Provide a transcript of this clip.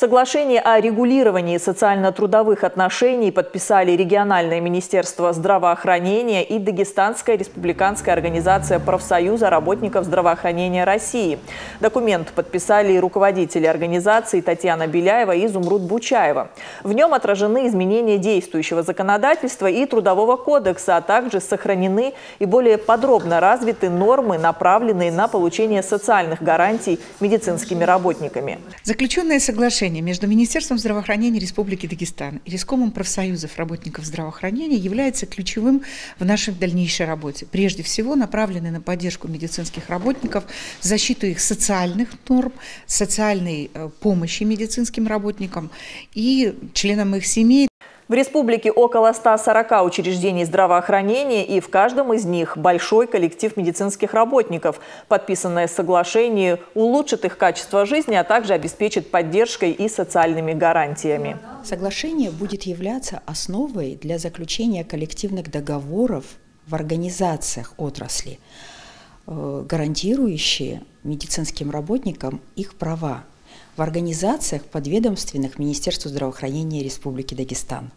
Соглашение о регулировании социально-трудовых отношений подписали региональное министерство здравоохранения и Дагестанская республиканская организация профсоюза работников здравоохранения России. Документ подписали руководители организации Татьяна Беляева и Зумруд Бучаева. В нем отражены изменения действующего законодательства и Трудового кодекса, а также сохранены и более подробно развиты нормы, направленные на получение социальных гарантий медицинскими работниками. Заключенное соглашение Соглашение между Министерством здравоохранения Республики Дагестан и Рискомом профсоюзов работников здравоохранения является ключевым в нашей дальнейшей работе. Прежде всего направлены на поддержку медицинских работников, защиту их социальных норм, социальной э, помощи медицинским работникам и членам их семей. В республике около 140 учреждений здравоохранения и в каждом из них большой коллектив медицинских работников. Подписанное соглашение улучшит их качество жизни, а также обеспечит поддержкой и социальными гарантиями. Соглашение будет являться основой для заключения коллективных договоров в организациях отрасли, э, гарантирующие медицинским работникам их права в организациях подведомственных Министерству здравоохранения Республики Дагестан.